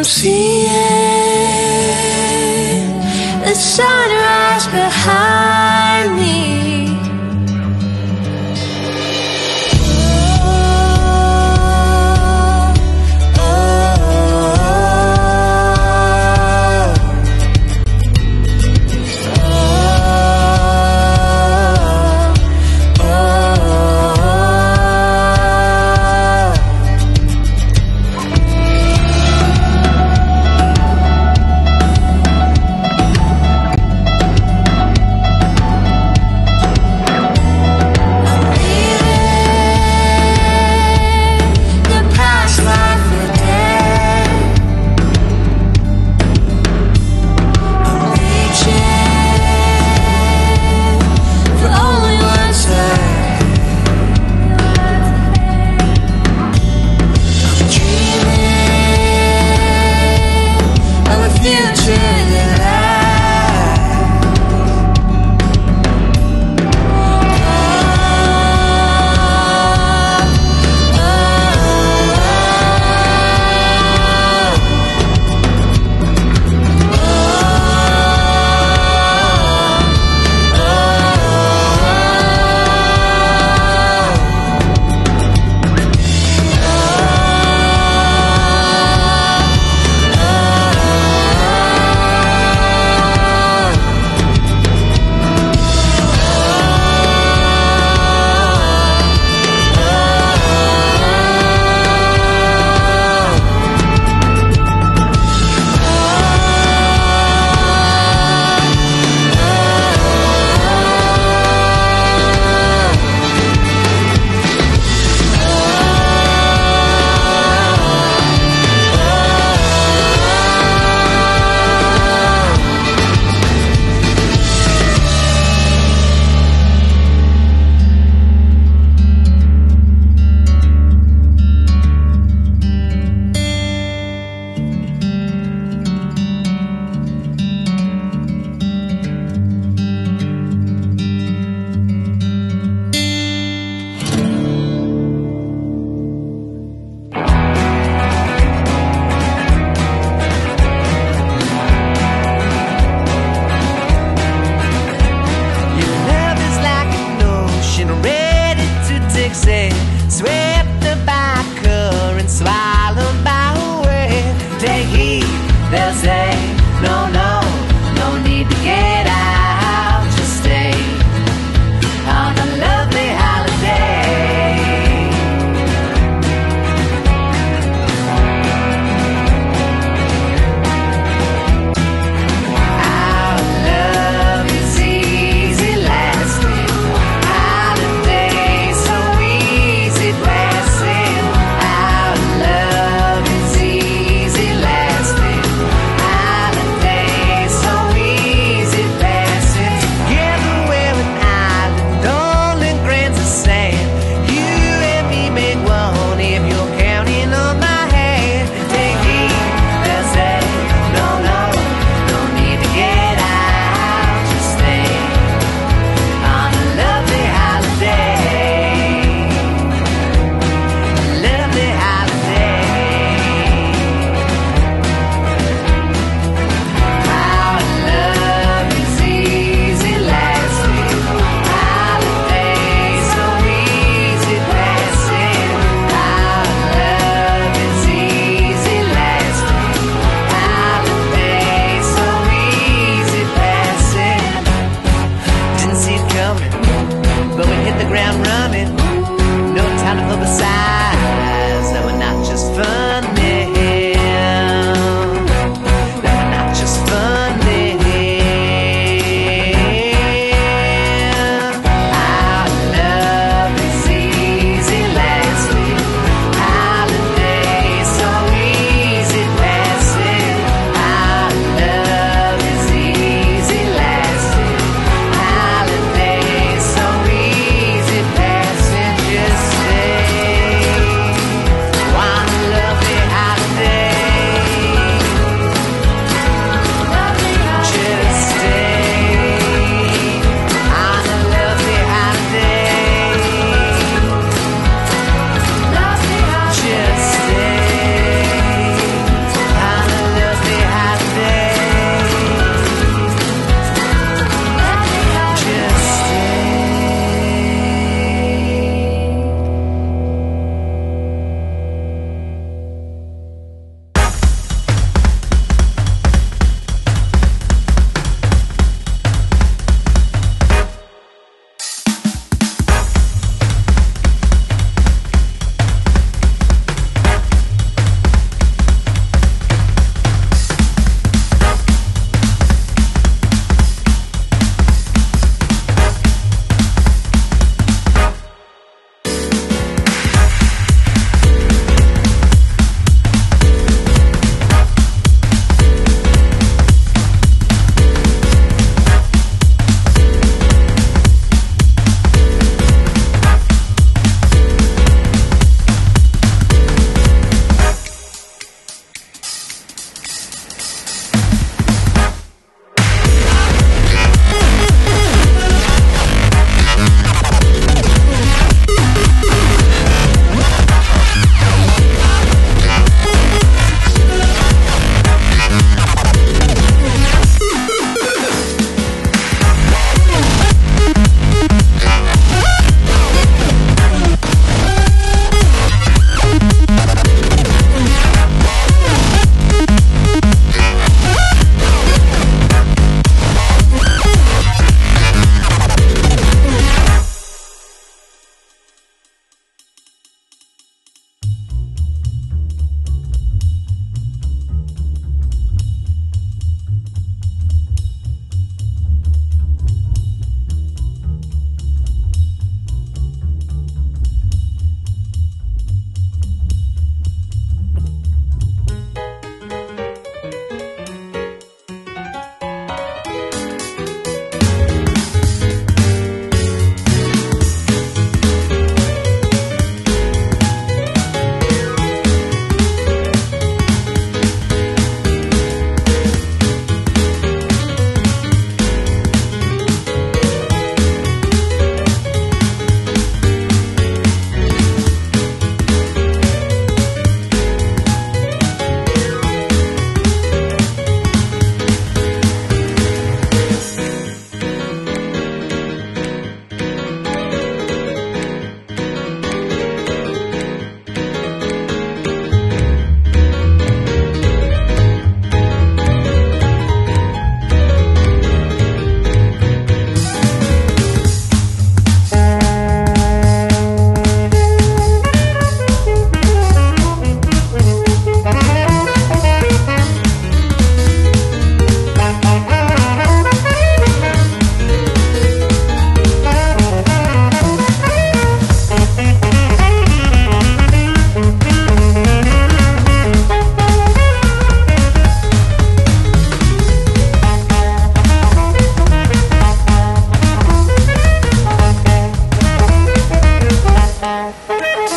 I'm seeing the sunrise behind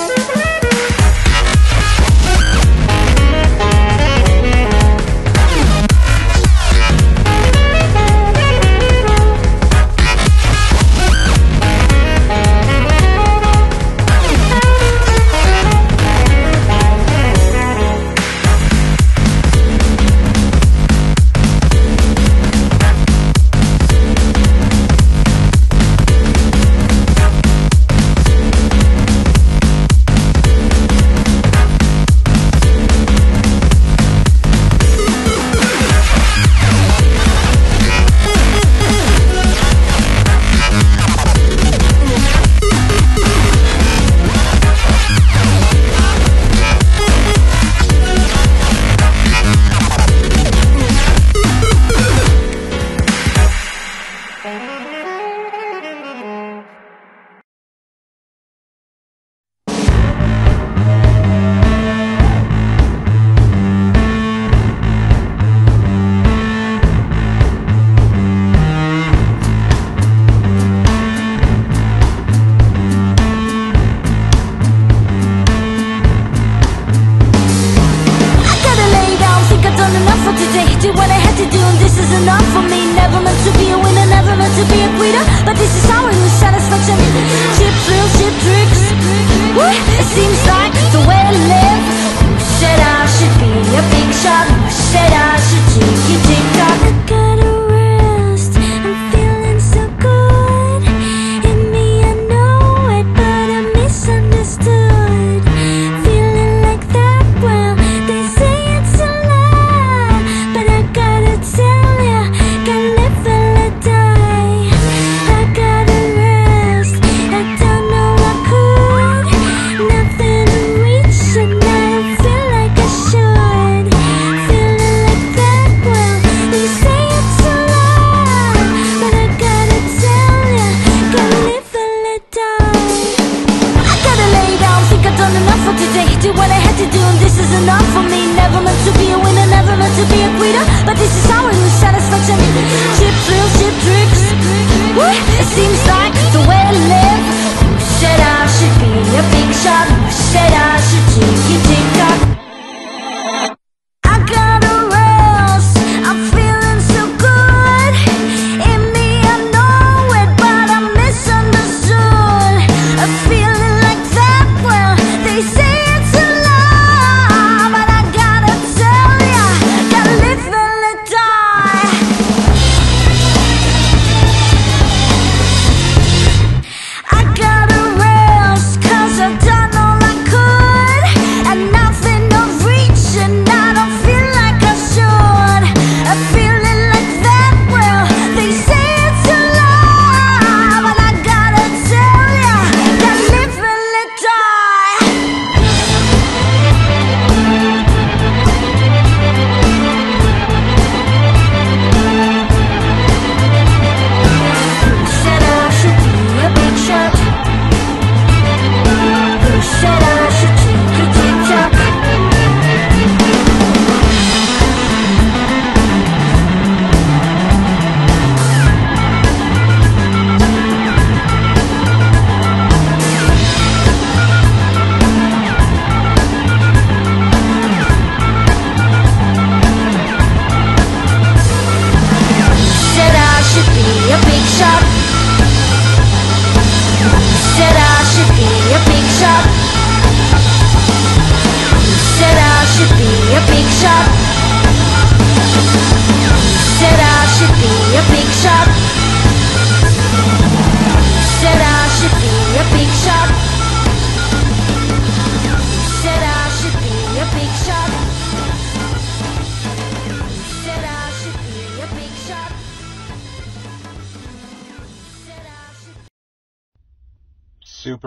Thank you.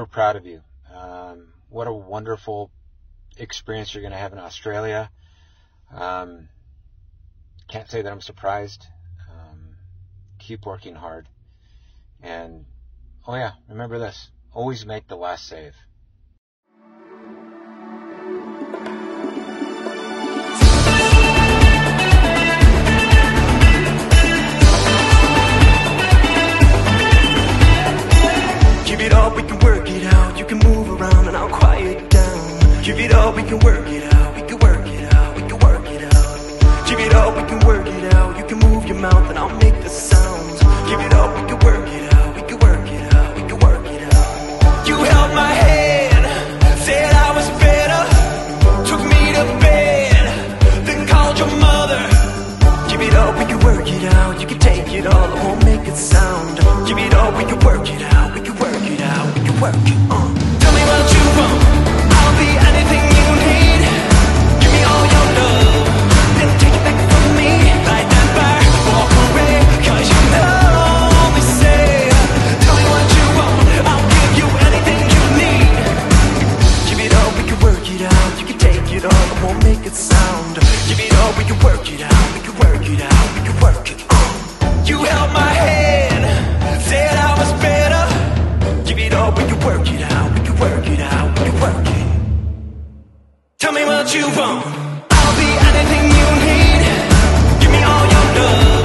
we're proud of you. Um, what a wonderful experience you're going to have in Australia. Um, can't say that I'm surprised. Um, keep working hard. And, oh yeah, remember this always make the last save. Give it up, we can work it out, we can work it out, we can work it out. Give it up, we can work it out. You can move your mouth and I'll make the sounds. Give it up, we can work it out, we can work it out, we can work it out. You held my hand, said I was better, took me to bed, then called your mother. Give it up, we can work it out, you can take it all, I won't make it sound. Give it up, we can work it out, we can work it out, we can work it out. Tell me what you want. I'll be anything you need. Give me all your love.